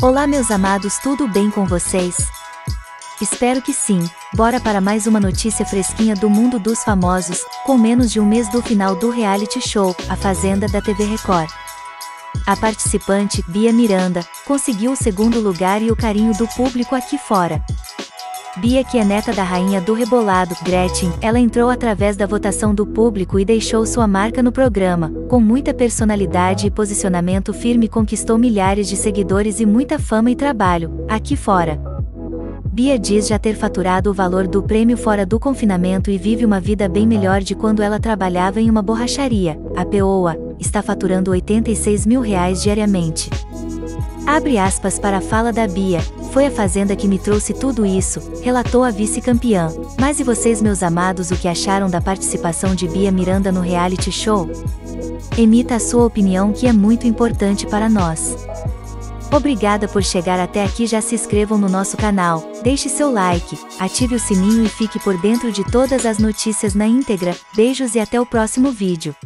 Olá meus amados, tudo bem com vocês? Espero que sim. Bora para mais uma notícia fresquinha do mundo dos famosos, com menos de um mês do final do reality show, A Fazenda da TV Record. A participante, Bia Miranda, conseguiu o segundo lugar e o carinho do público aqui fora. Bia, que é neta da rainha do rebolado, Gretchen, ela entrou através da votação do público e deixou sua marca no programa. Com muita personalidade e posicionamento firme, conquistou milhares de seguidores e muita fama e trabalho, aqui fora. Bia diz já ter faturado o valor do prêmio fora do confinamento e vive uma vida bem melhor de quando ela trabalhava em uma borracharia. A Peoa está faturando 86 mil reais diariamente. Abre aspas para a fala da Bia, foi a fazenda que me trouxe tudo isso, relatou a vice-campeã. Mas e vocês meus amados o que acharam da participação de Bia Miranda no reality show? Emita a sua opinião que é muito importante para nós. Obrigada por chegar até aqui já se inscrevam no nosso canal, deixe seu like, ative o sininho e fique por dentro de todas as notícias na íntegra, beijos e até o próximo vídeo.